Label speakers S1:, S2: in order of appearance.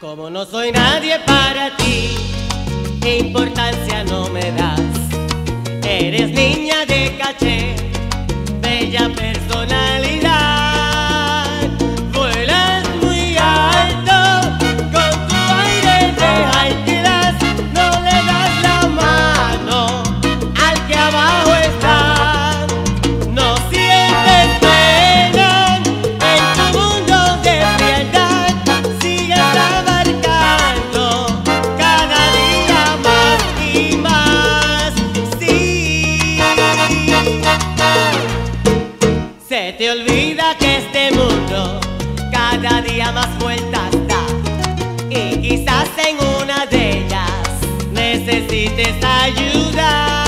S1: Yo no soy nadie para ti, importancia no me das. Eres niña de olvida que este mundo cada día más vueltas da y quizás en una de ellas necesites ayuda.